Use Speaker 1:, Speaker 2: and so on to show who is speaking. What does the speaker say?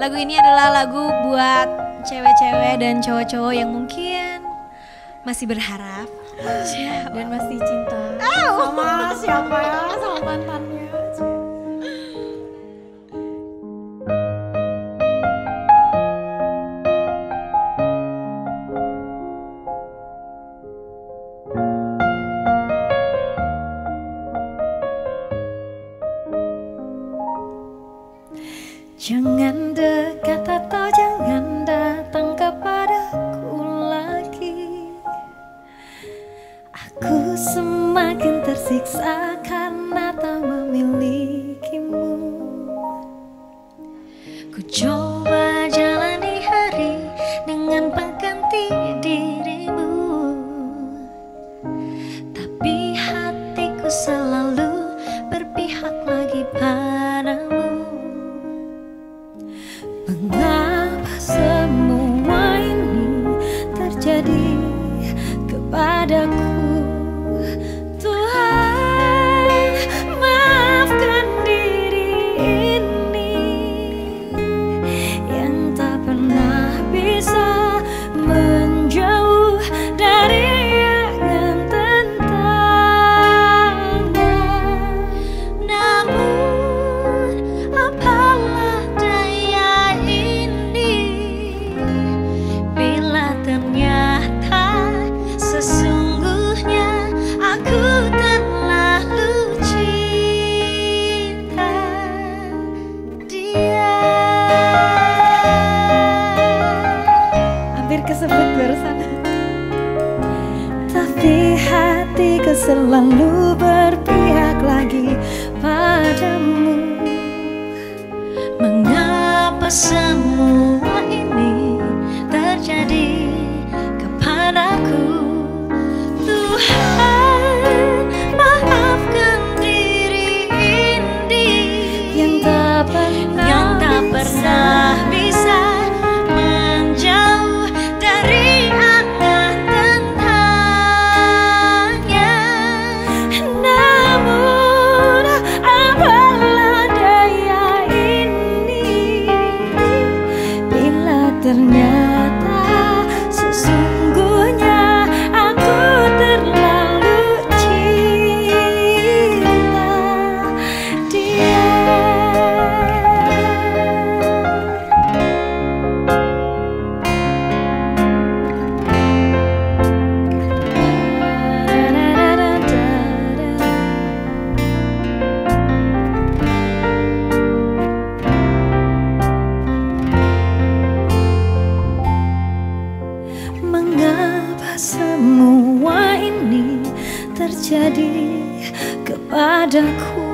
Speaker 1: Lagu ini adalah lagu buat cewek-cewek dan cowok-cowok yang mungkin masih berharap
Speaker 2: dan masih cinta. Sama siapa ya? Sama mantannya. Jangan padamu Mengapa semua ini terjadi kepadaku kesebut barusan. Tapi hatiku selalu berpihak lagi padamu.
Speaker 3: Mengapa semua ini terjadi kepadaku
Speaker 2: terjadi kepadaku